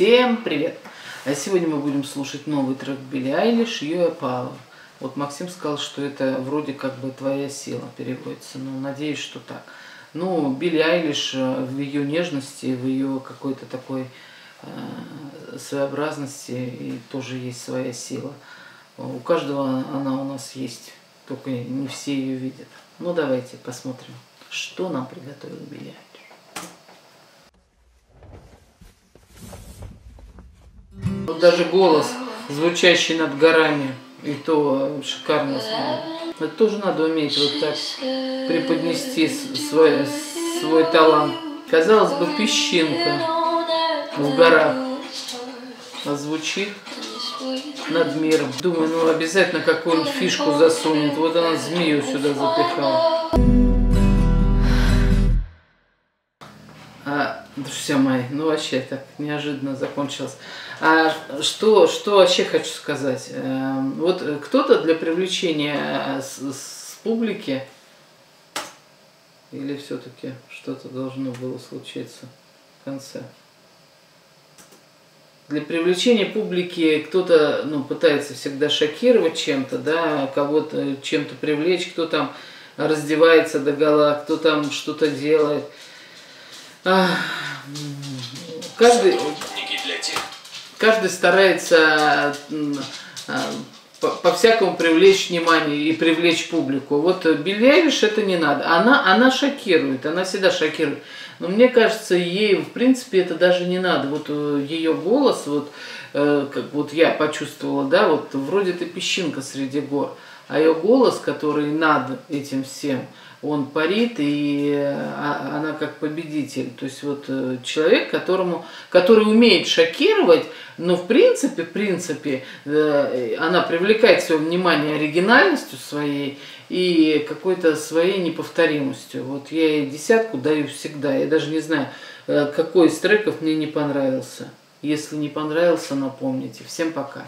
Всем привет! А сегодня мы будем слушать новый трек Билли Айлиш «Your Power». Вот Максим сказал, что это вроде как бы «Твоя сила» переводится. Ну, надеюсь, что так. Ну, Билли Айлиш э, в ее нежности, в ее какой-то такой э, своеобразности и тоже есть своя сила. У каждого она у нас есть, только не все ее видят. Ну, давайте посмотрим, что нам приготовил Билли Айлиш. Вот даже голос, звучащий над горами, и то шикарно Это тоже надо уметь вот так преподнести свой, свой талант. Казалось бы, песчинка в горах, а звучит над миром. Думаю, ну обязательно какую-нибудь фишку засунет. Вот она змею сюда запихала. Друзья мои, ну вообще так неожиданно закончилось. А что, что вообще хочу сказать? Эм, вот кто-то для привлечения с, с публики или все-таки что-то должно было случиться в конце? Для привлечения публики кто-то ну, пытается всегда шокировать чем-то, да, кого-то чем-то привлечь, кто там раздевается до гола, кто там что-то делает. Каждый, каждый старается по-всякому привлечь внимание и привлечь публику. Вот Айлиш это не надо. Она, она шокирует, она всегда шокирует. Но мне кажется, ей, в принципе, это даже не надо. Вот э, ее голос, вот, э, как вот я почувствовала, да, вот вроде ты песчинка среди гор, а ее голос, который над этим всем, он парит, и а, она как победитель. То есть вот э, человек, которому, который умеет шокировать, но в принципе, в принципе, э, она привлекает свое внимание оригинальностью своей и какой-то своей неповторимостью. Вот я ей десятку даю всегда. Я даже не знаю, э, какой из треков мне не понравился. Если не понравился, напомните. Всем пока.